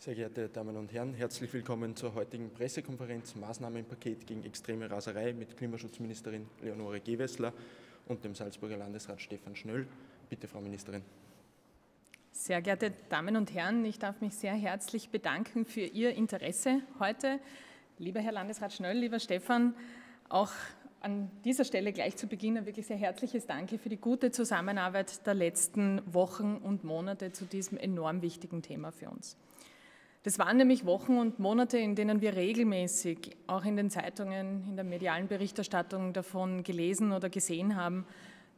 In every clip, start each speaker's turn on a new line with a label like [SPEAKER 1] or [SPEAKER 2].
[SPEAKER 1] Sehr geehrte Damen und Herren, herzlich willkommen zur heutigen Pressekonferenz Maßnahmenpaket gegen extreme Raserei mit Klimaschutzministerin Leonore Gewessler und dem Salzburger Landesrat Stefan Schnöll. Bitte, Frau Ministerin.
[SPEAKER 2] Sehr geehrte Damen und Herren, ich darf mich sehr herzlich bedanken für Ihr Interesse heute. Lieber Herr Landesrat Schnöll, lieber Stefan, auch an dieser Stelle gleich zu Beginn ein wirklich sehr herzliches Danke für die gute Zusammenarbeit der letzten Wochen und Monate zu diesem enorm wichtigen Thema für uns. Das waren nämlich Wochen und Monate, in denen wir regelmäßig auch in den Zeitungen, in der medialen Berichterstattung davon gelesen oder gesehen haben,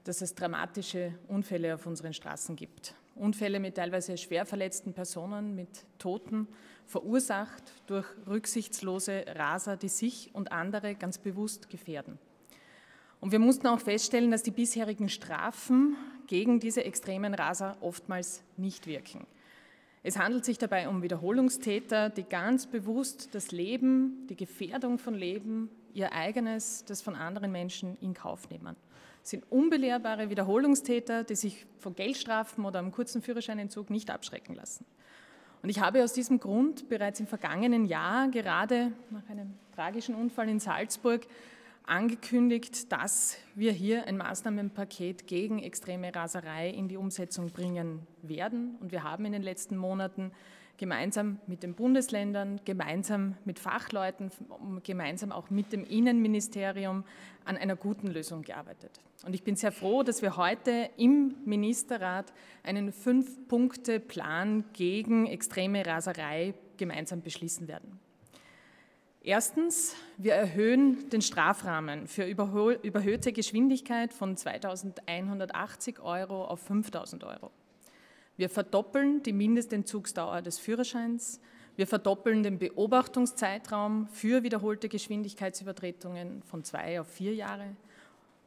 [SPEAKER 2] dass es dramatische Unfälle auf unseren Straßen gibt. Unfälle mit teilweise schwer verletzten Personen, mit Toten, verursacht durch rücksichtslose Raser, die sich und andere ganz bewusst gefährden. Und wir mussten auch feststellen, dass die bisherigen Strafen gegen diese extremen Raser oftmals nicht wirken. Es handelt sich dabei um Wiederholungstäter, die ganz bewusst das Leben, die Gefährdung von Leben, ihr eigenes, das von anderen Menschen in Kauf nehmen. Es sind unbelehrbare Wiederholungstäter, die sich von Geldstrafen oder einem kurzen Führerscheinentzug nicht abschrecken lassen. Und ich habe aus diesem Grund bereits im vergangenen Jahr, gerade nach einem tragischen Unfall in Salzburg, angekündigt, dass wir hier ein Maßnahmenpaket gegen extreme Raserei in die Umsetzung bringen werden. Und wir haben in den letzten Monaten gemeinsam mit den Bundesländern, gemeinsam mit Fachleuten, gemeinsam auch mit dem Innenministerium an einer guten Lösung gearbeitet. Und ich bin sehr froh, dass wir heute im Ministerrat einen Fünf-Punkte-Plan gegen extreme Raserei gemeinsam beschließen werden. Erstens, wir erhöhen den Strafrahmen für überhöhte Geschwindigkeit von 2.180 Euro auf 5.000 Euro. Wir verdoppeln die Mindestentzugsdauer des Führerscheins. Wir verdoppeln den Beobachtungszeitraum für wiederholte Geschwindigkeitsübertretungen von zwei auf vier Jahre.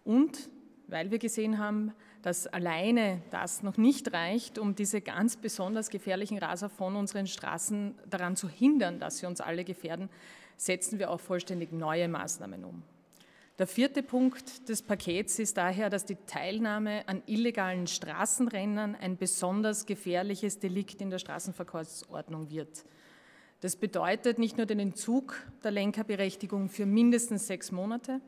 [SPEAKER 2] Und weil wir gesehen haben, dass alleine das noch nicht reicht, um diese ganz besonders gefährlichen Raser von unseren Straßen daran zu hindern, dass sie uns alle gefährden, setzen wir auch vollständig neue Maßnahmen um. Der vierte Punkt des Pakets ist daher, dass die Teilnahme an illegalen Straßenrennen ein besonders gefährliches Delikt in der Straßenverkehrsordnung wird. Das bedeutet nicht nur den Entzug der Lenkerberechtigung für mindestens sechs Monate,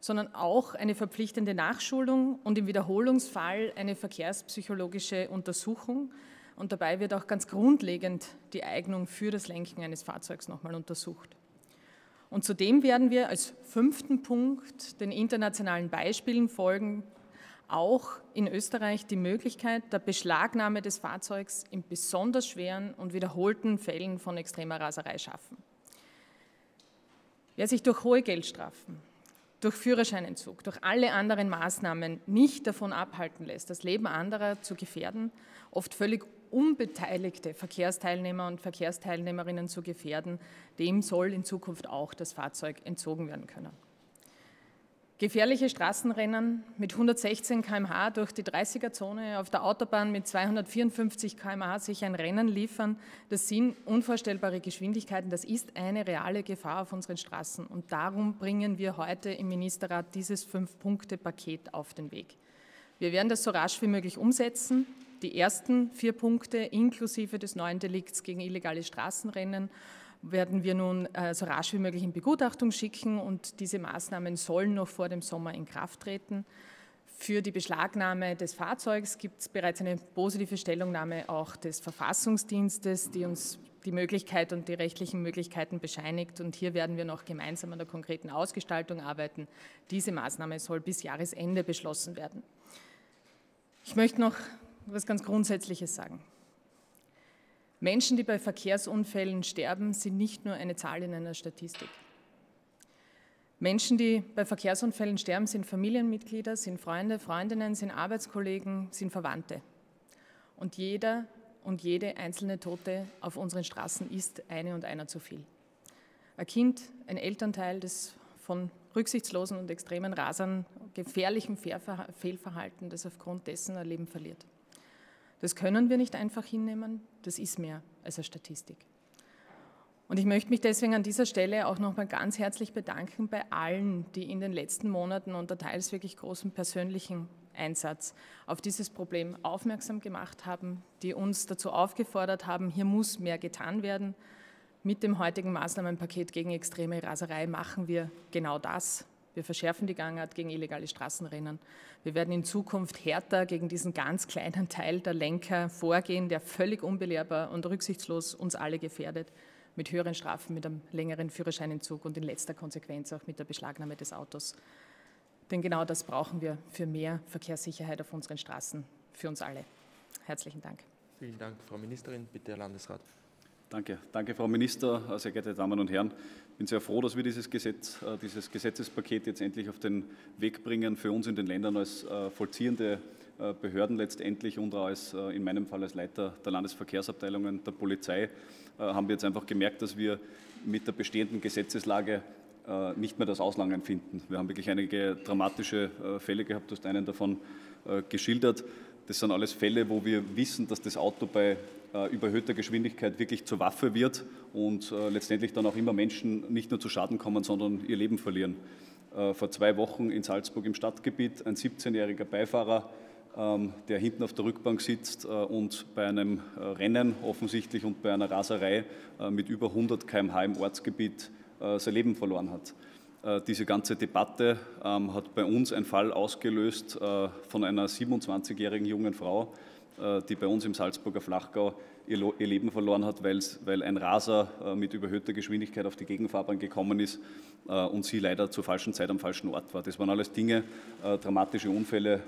[SPEAKER 2] sondern auch eine verpflichtende Nachschulung und im Wiederholungsfall eine verkehrspsychologische Untersuchung. Und dabei wird auch ganz grundlegend die Eignung für das Lenken eines Fahrzeugs nochmal untersucht. Und zudem werden wir als fünften Punkt den internationalen Beispielen folgen, auch in Österreich die Möglichkeit der Beschlagnahme des Fahrzeugs in besonders schweren und wiederholten Fällen von extremer Raserei schaffen. Wer sich durch hohe Geldstrafen, durch Führerscheinentzug, durch alle anderen Maßnahmen nicht davon abhalten lässt, das Leben anderer zu gefährden, oft völlig unbeteiligte Verkehrsteilnehmer und Verkehrsteilnehmerinnen zu gefährden, dem soll in Zukunft auch das Fahrzeug entzogen werden können. Gefährliche Straßenrennen mit 116 km/h durch die 30er-Zone auf der Autobahn mit 254 km/h sich ein Rennen liefern, das sind unvorstellbare Geschwindigkeiten. Das ist eine reale Gefahr auf unseren Straßen. Und darum bringen wir heute im Ministerrat dieses Fünf-Punkte-Paket auf den Weg. Wir werden das so rasch wie möglich umsetzen. Die ersten vier Punkte inklusive des neuen Delikts gegen illegale Straßenrennen werden wir nun äh, so rasch wie möglich in Begutachtung schicken und diese Maßnahmen sollen noch vor dem Sommer in Kraft treten. Für die Beschlagnahme des Fahrzeugs gibt es bereits eine positive Stellungnahme auch des Verfassungsdienstes, die uns die Möglichkeit und die rechtlichen Möglichkeiten bescheinigt. Und hier werden wir noch gemeinsam an der konkreten Ausgestaltung arbeiten. Diese Maßnahme soll bis Jahresende beschlossen werden. Ich möchte noch etwas ganz Grundsätzliches sagen. Menschen, die bei Verkehrsunfällen sterben, sind nicht nur eine Zahl in einer Statistik. Menschen, die bei Verkehrsunfällen sterben, sind Familienmitglieder, sind Freunde, Freundinnen, sind Arbeitskollegen, sind Verwandte. Und jeder und jede einzelne Tote auf unseren Straßen ist eine und einer zu viel. Ein Kind, ein Elternteil, das von rücksichtslosen und extremen Rasern, gefährlichem Fehlverhalten, das aufgrund dessen ein Leben verliert. Das können wir nicht einfach hinnehmen, das ist mehr als eine Statistik. Und ich möchte mich deswegen an dieser Stelle auch nochmal ganz herzlich bedanken bei allen, die in den letzten Monaten unter teils wirklich großem persönlichen Einsatz auf dieses Problem aufmerksam gemacht haben, die uns dazu aufgefordert haben, hier muss mehr getan werden. Mit dem heutigen Maßnahmenpaket gegen extreme Raserei machen wir genau das. Wir verschärfen die Gangart gegen illegale Straßenrennen. Wir werden in Zukunft härter gegen diesen ganz kleinen Teil der Lenker vorgehen, der völlig unbelehrbar und rücksichtslos uns alle gefährdet, mit höheren Strafen, mit einem längeren Führerscheinentzug und in letzter Konsequenz auch mit der Beschlagnahme des Autos. Denn genau das brauchen wir für mehr Verkehrssicherheit auf unseren Straßen, für uns alle. Herzlichen Dank.
[SPEAKER 1] Vielen Dank, Frau Ministerin. Bitte, Herr Landesrat.
[SPEAKER 3] Danke. Danke, Frau Minister, sehr geehrte Damen und Herren. Ich bin sehr froh, dass wir dieses, Gesetz, äh, dieses Gesetzespaket jetzt endlich auf den Weg bringen, für uns in den Ländern als äh, vollziehende äh, Behörden letztendlich und auch als, in meinem Fall als Leiter der Landesverkehrsabteilungen der Polizei haben wir jetzt einfach gemerkt, dass wir mit der bestehenden Gesetzeslage nicht mehr das Auslangen finden. Wir haben wirklich einige dramatische Fälle gehabt, du hast einen davon geschildert. Das sind alles Fälle, wo wir wissen, dass das Auto bei äh, überhöhter Geschwindigkeit wirklich zur Waffe wird und äh, letztendlich dann auch immer Menschen nicht nur zu Schaden kommen, sondern ihr Leben verlieren. Äh, vor zwei Wochen in Salzburg im Stadtgebiet ein 17-jähriger Beifahrer, ähm, der hinten auf der Rückbank sitzt und bei einem Rennen offensichtlich und bei einer Raserei mit über 100 km/h im Ortsgebiet sein Leben verloren hat. Diese ganze Debatte ähm, hat bei uns einen Fall ausgelöst von einer 27-jährigen jungen Frau, äh, die bei uns im Salzburger Flachgau ihr, Leben verloren hat, weil ein Raser äh, mit überhöhter Geschwindigkeit auf die Gegenfahrbahn gekommen ist äh, und sie leider zur falschen Zeit am falschen Ort war. Das waren alles Dinge, dramatische Unfälle,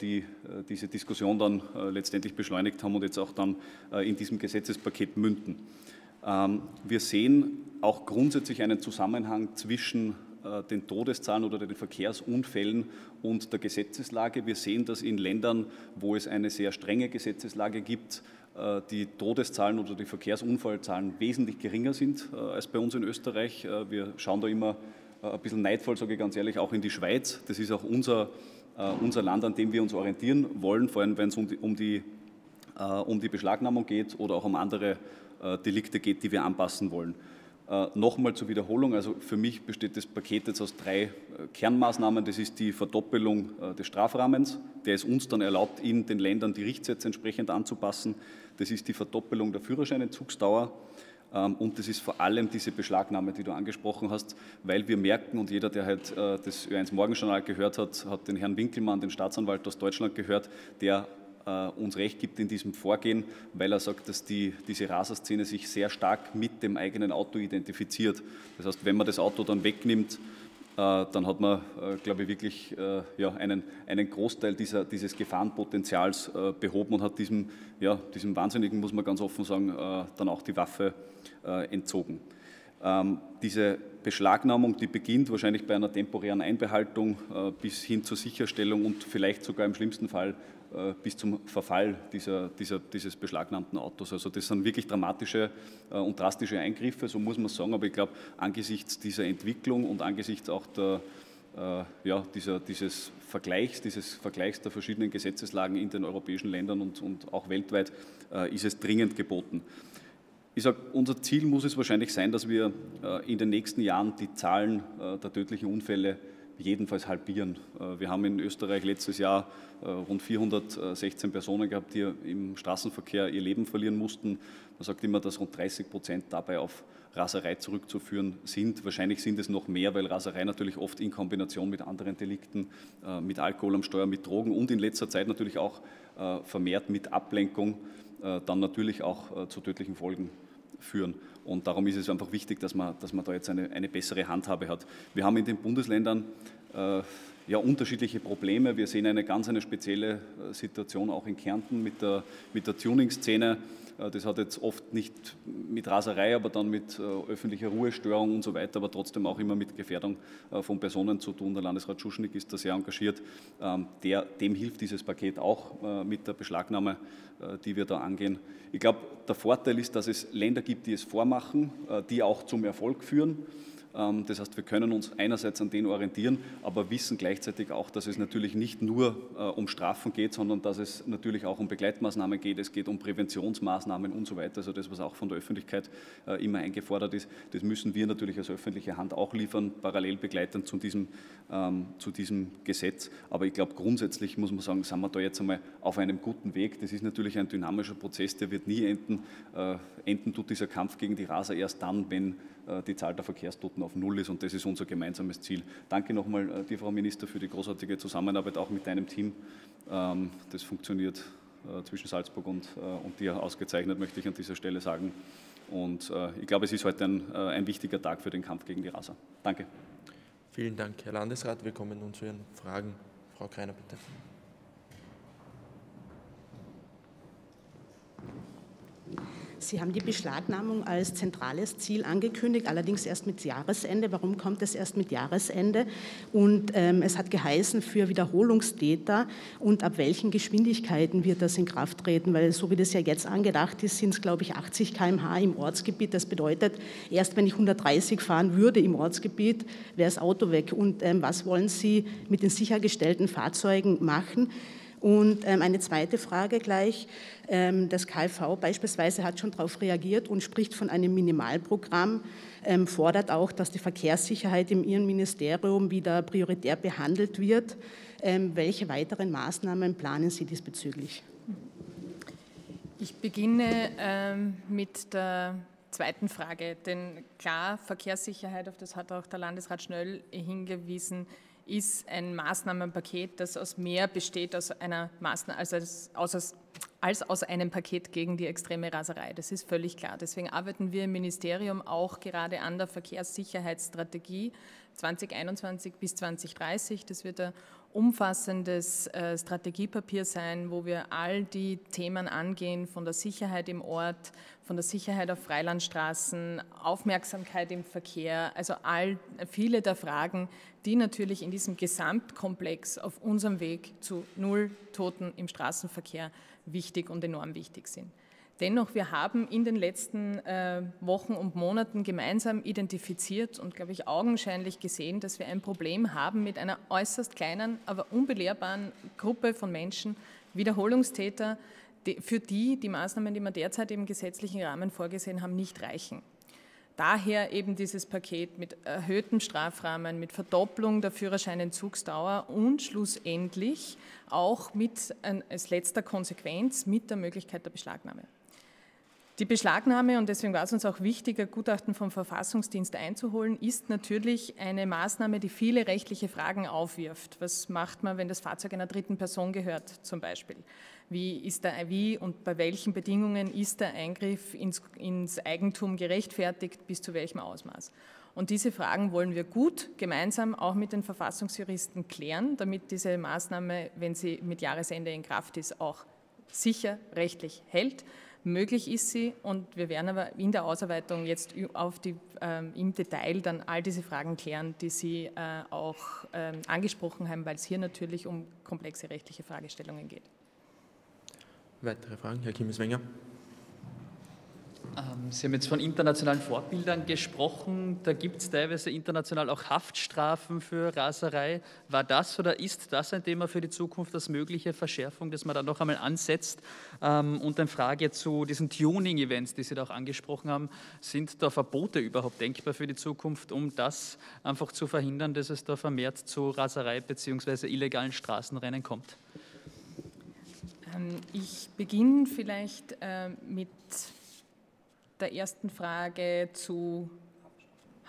[SPEAKER 3] die diese Diskussion dann letztendlich beschleunigt haben und jetzt auch dann in diesem Gesetzespaket münden. Ähm, wir sehen auch grundsätzlich einen Zusammenhang zwischen äh, den Todeszahlen oder den Verkehrsunfällen und der Gesetzeslage. Wir sehen, dass in Ländern, wo es eine sehr strenge Gesetzeslage gibt, äh, die Todeszahlen oder die Verkehrsunfallzahlen wesentlich geringer sind äh, als bei uns in Österreich. Wir schauen da immer ein bisschen neidvoll, sage ich ganz ehrlich, auch in die Schweiz. Das ist auch unser, unser Land, an dem wir uns orientieren wollen, vor allem wenn es um die, um die, um die Beschlagnahmung geht oder auch um andere Delikte geht, die wir anpassen wollen. Äh, Nochmal zur Wiederholung, also für mich besteht das Paket jetzt aus drei äh, Kernmaßnahmen. Das ist die Verdoppelung äh, des Strafrahmens, der es uns dann erlaubt, in den Ländern die Richtsätze entsprechend anzupassen. Das ist die Verdoppelung der Führerscheinentzugsdauer. Ähm, und das ist vor allem diese Beschlagnahme, die du angesprochen hast, weil wir merken, und jeder, der halt das Ö1 Morgenjournal gehört hat, hat den Herrn Winkelmann, den Staatsanwalt aus Deutschland gehört, der uns recht gibt in diesem Vorgehen, weil er sagt, dass die, diese Raserszene sich sehr stark mit dem eigenen Auto identifiziert. Das heißt, wenn man das Auto dann wegnimmt, äh, dann hat man, äh, glaube ich, wirklich ja, einen, einen Großteil dieser, dieses Gefahrenpotenzials behoben und hat diesem, ja, diesem Wahnsinnigen, muss man ganz offen sagen, dann auch die Waffe entzogen. Ähm, diese Beschlagnahmung, die beginnt wahrscheinlich bei einer temporären Einbehaltung bis hin zur Sicherstellung und vielleicht sogar im schlimmsten Fall äh, bis zum Verfall dieser, dieser, dieses beschlagnahmten Autos. Also das sind wirklich dramatische äh, und drastische Eingriffe, so muss man sagen. Aber ich glaube, angesichts dieser Entwicklung und angesichts auch der, äh, ja, dieser, dieses Vergleichs, dieses Vergleichs der verschiedenen Gesetzeslagen in den europäischen Ländern und, und auch weltweit ist es dringend geboten. Ich sage, unser Ziel muss es wahrscheinlich sein, dass wir in den nächsten Jahren die Zahlen der tödlichen Unfälle jedenfalls halbieren. Äh, wir haben in Österreich letztes Jahr äh, rund 416 Personen gehabt, die im Straßenverkehr ihr Leben verlieren mussten. Man sagt immer, dass rund 30 Prozent dabei auf Raserei zurückzuführen sind. Wahrscheinlich sind es noch mehr, weil Raserei natürlich oft in Kombination mit anderen Delikten, äh, mit Alkohol am Steuer, mit Drogen und in letzter Zeit natürlich auch vermehrt mit Ablenkung dann natürlich auch zu tödlichen Folgen führen. Und darum ist es einfach wichtig, dass man, dass man da jetzt eine, eine bessere Handhabe hat. Wir haben in den Bundesländern äh, ja, unterschiedliche Probleme. Wir sehen eine ganz eine spezielle äh, Situation auch in Kärnten mit der, mit der Tuning-Szene. Äh, das hat jetzt oft nicht mit Raserei, aber dann mit äh, öffentlicher Ruhestörung und so weiter, aber trotzdem auch immer mit Gefährdung von Personen zu tun. Der Landesrat Schuschnigg ist da sehr engagiert. Ähm, der, dem hilft dieses Paket auch mit der Beschlagnahme, die wir da angehen. Ich glaube, der Vorteil ist, dass es Länder gibt, die es vormachen, die auch zum Erfolg führen. Ähm, das heißt, wir können uns einerseits an denen orientieren, aber wissen gleichzeitig auch, dass es natürlich nicht nur äh, um Strafen geht, sondern dass es natürlich auch um Begleitmaßnahmen geht. Es geht um Präventionsmaßnahmen und so weiter. Also das, was auch von der Öffentlichkeit äh, immer eingefordert ist, das müssen wir natürlich als öffentliche Hand auch liefern, parallel begleitend zu diesem, ähm, zu diesem Gesetz. Aber ich glaube, grundsätzlich muss man sagen, sind wir da jetzt einmal auf einem guten Weg. Das ist natürlich ein dynamischer Prozess, der wird nie enden. Äh, enden tut dieser Kampf gegen die Raser erst dann, wenn die Zahl der Verkehrstoten auf Null ist und das ist unser gemeinsames Ziel. Danke nochmal äh, dir, Frau Minister, für die großartige Zusammenarbeit auch mit deinem Team. Ähm, das funktioniert äh, zwischen Salzburg und, und dir ausgezeichnet, möchte ich an dieser Stelle sagen. Und ich glaube, es ist heute ein, ein wichtiger Tag für den Kampf gegen die Raser. Danke.
[SPEAKER 1] Vielen Dank, Herr Landesrat. Wir kommen nun zu Ihren Fragen. Frau Kreiner, bitte.
[SPEAKER 4] Sie haben die Beschlagnahmung als zentrales Ziel angekündigt, allerdings erst mit Jahresende. Warum kommt es erst mit Jahresende? Und ähm, es hat geheißen für Wiederholungstäter und ab welchen Geschwindigkeiten wird das in Kraft treten? Weil so wie das ja jetzt angedacht ist, sind es, glaube ich, 80 km/h im Ortsgebiet. Das bedeutet, erst wenn ich 130 fahren würde im Ortsgebiet, wäre das Auto weg. Und ähm, was wollen Sie mit den sichergestellten Fahrzeugen machen? Und ähm, eine zweite Frage gleich. Ähm, das KfV beispielsweise hat schon darauf reagiert und spricht von einem Minimalprogramm, ähm, fordert auch, dass die Verkehrssicherheit in Ihrem Ministerium wieder prioritär behandelt wird. Welche weiteren Maßnahmen planen Sie diesbezüglich?
[SPEAKER 2] Ich beginne mit der zweiten Frage, denn klar, Verkehrssicherheit, auf das hat auch der Landesrat Schnöll hingewiesen, ist ein Maßnahmenpaket, das aus mehr besteht aus einer Maßnahme, also aus, als aus einem Paket gegen die extreme Raserei. Das ist völlig klar. Deswegen arbeiten wir im Ministerium auch gerade an der Verkehrssicherheitsstrategie 2021 bis 2030. Das wird ein umfassendes äh, Strategiepapier sein, wo wir all die Themen angehen, von der Sicherheit im Ort, von der Sicherheit auf Freilandstraßen, Aufmerksamkeit im Verkehr, also all viele der Fragen, die natürlich in diesem Gesamtkomplex auf unserem Weg zu Null Toten im Straßenverkehr wichtig und enorm wichtig sind. Dennoch, wir haben in den letzten äh, Wochen und Monaten gemeinsam identifiziert und, glaube ich, augenscheinlich gesehen, dass wir ein Problem haben mit einer äußerst kleinen, aber unbelehrbaren Gruppe von Menschen, Wiederholungstäter, für die die Maßnahmen, die wir derzeit im gesetzlichen Rahmen vorgesehen haben, nicht reichen. Daher eben dieses Paket mit erhöhtem Strafrahmen, mit Verdopplung der Führerscheinentzugsdauer und schlussendlich auch mit als letzter Konsequenz mit der Möglichkeit der Beschlagnahme. Die Beschlagnahme, und deswegen war es uns auch wichtig, ein Gutachten vom Verfassungsdienst einzuholen, ist natürlich eine Maßnahme, die viele rechtliche Fragen aufwirft. Was macht man, wenn das Fahrzeug einer dritten Person gehört, zum Beispiel? Wie, ist der, wie und bei welchen Bedingungen ist der Eingriff ins, ins Eigentum gerechtfertigt, bis zu welchem Ausmaß? Und diese Fragen wollen wir gut gemeinsam auch mit den Verfassungsjuristen klären, damit diese Maßnahme, wenn sie mit Jahresende in Kraft ist, auch sicher rechtlich hält. Möglich ist sie und wir werden aber in der Ausarbeitung jetzt auf die, ähm, im Detail dann all diese Fragen klären, die Sie äh, auch ähm, angesprochen haben, weil es hier natürlich um komplexe rechtliche Fragestellungen geht.
[SPEAKER 1] Weitere Fragen, Herr Kimmeswenger.
[SPEAKER 5] Ähm, Sie haben jetzt von internationalen Vorbildern gesprochen. Da gibt es teilweise international auch Haftstrafen für Raserei. War das oder ist das ein Thema für die Zukunft, das mögliche Verschärfung, das man da noch einmal ansetzt? Ähm, und eine Frage zu diesen Tuning-Events, die Sie da auch angesprochen haben. Sind da Verbote überhaupt denkbar für die Zukunft, um das einfach zu verhindern, dass es da vermehrt zu Raserei bzw. illegalen Straßenrennen kommt?
[SPEAKER 2] Ähm, ich beginne vielleicht äh, mit der ersten Frage zu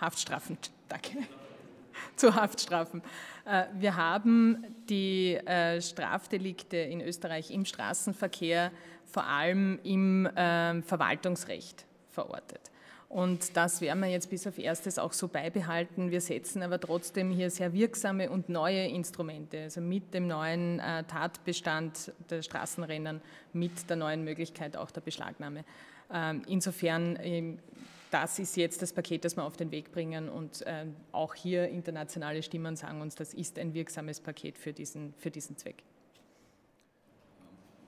[SPEAKER 2] Haftstrafen. Danke. zu Haftstrafen. Äh, wir haben die äh, Strafdelikte in Österreich im Straßenverkehr vor allem im ähm, Verwaltungsrecht verortet. Und das werden wir jetzt bis auf erstes auch so beibehalten. Wir setzen aber trotzdem hier sehr wirksame und neue Instrumente, also mit dem neuen äh, Tatbestand der Straßenrennen, mit der neuen Möglichkeit auch der Beschlagnahme insofern, ähm, das ist jetzt das Paket, das wir auf den Weg bringen und ähm, auch hier internationale Stimmen sagen uns, das ist ein wirksames Paket für diesen, für diesen Zweck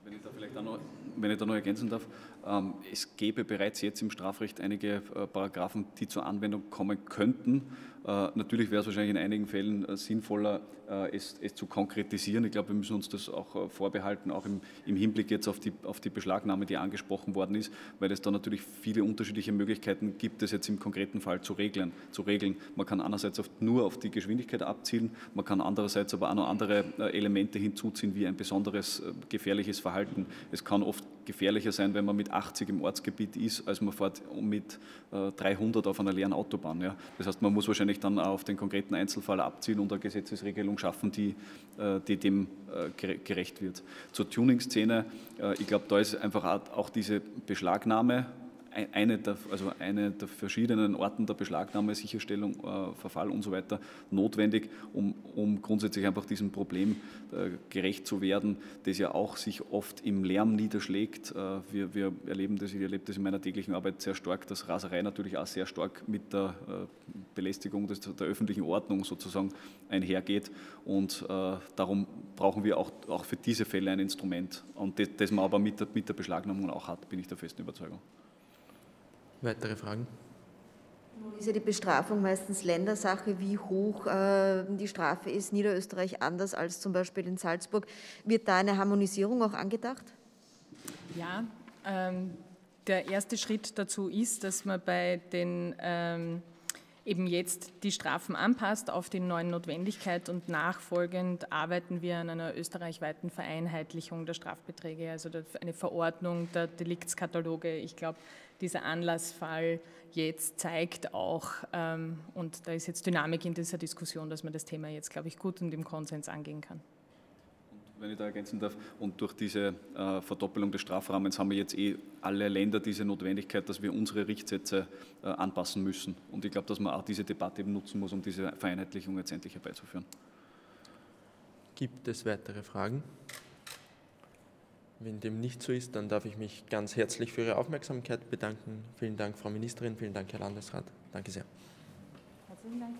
[SPEAKER 3] Wenn ich da vielleicht noch, wenn ich da noch ergänzen darf, ähm, es gäbe bereits jetzt im Strafrecht einige äh, Paragraphen, die zur Anwendung kommen könnten. Äh, natürlich wäre es wahrscheinlich in einigen Fällen äh, sinnvoller, es, es, zu konkretisieren. Ich glaube, wir müssen uns das auch vorbehalten, auch im, im Hinblick jetzt auf die, auf die, Beschlagnahme, die angesprochen worden ist, weil es da natürlich viele unterschiedliche Möglichkeiten gibt, das jetzt im konkreten Fall zu regeln. Zu regeln. Man kann einerseits auf, nur auf die Geschwindigkeit abzielen, man kann andererseits aber auch noch andere Elemente hinzuziehen, wie ein besonderes gefährliches Verhalten. Es kann oft gefährlicher sein, wenn man mit 80 im Ortsgebiet ist, als man fährt mit 300 äh, auf einer leeren Autobahn. Ja. Das heißt, man muss wahrscheinlich dann auf den konkreten Einzelfall abziehen und eine Gesetzesregelung schaffen, die, äh, die dem äh, gerecht wird. Zur Tuning-Szene, ich glaube, da ist einfach auch diese Beschlagnahme eine der, also eine der verschiedenen Orten der Beschlagnahme, Sicherstellung, äh, Verfall und so weiter notwendig, um, um grundsätzlich einfach diesem Problem äh, gerecht zu werden, das ja auch sich oft im Lärm niederschlägt. Äh, wir, wir, erleben das, ich erlebe das in meiner täglichen Arbeit sehr stark, dass Raserei natürlich auch sehr stark mit der Belästigung des, der öffentlichen Ordnung sozusagen einhergeht und darum brauchen wir auch, auch für diese Fälle ein Instrument und das, das man aber mit der, mit der Beschlagnahmung auch hat, bin ich der festen Überzeugung.
[SPEAKER 1] Weitere Fragen?
[SPEAKER 6] Nun ist ja die Bestrafung meistens Ländersache, wie hoch äh, die Strafe ist. Niederösterreich anders als zum Beispiel in Salzburg. Wird da eine Harmonisierung auch angedacht?
[SPEAKER 2] Ja, ähm, der erste Schritt dazu ist, dass man bei den ähm, eben jetzt die Strafen anpasst auf die neuen Notwendigkeit und nachfolgend arbeiten wir an einer österreichweiten Vereinheitlichung der Strafbeträge, also eine Verordnung der Deliktskataloge. Ich glaube, dieser Anlassfall jetzt zeigt auch, ähm, und da ist jetzt Dynamik in dieser Diskussion, dass man das Thema jetzt, glaube ich, gut und im Konsens angehen kann
[SPEAKER 3] wenn ich da ergänzen darf. Und durch diese äh, Verdoppelung des Strafrahmens haben wir jetzt eh alle Länder diese Notwendigkeit, dass wir unsere Richtsätze äh, anpassen müssen. Und ich glaube, dass man auch diese Debatte eben nutzen muss, um diese Vereinheitlichung jetzt endlich herbeizuführen.
[SPEAKER 1] Gibt es weitere Fragen? Wenn dem nicht so ist, dann darf ich mich ganz herzlich für Ihre Aufmerksamkeit bedanken. Vielen Dank, Frau Ministerin, vielen Dank, Herr Landesrat. Danke sehr. Herzlichen Dank.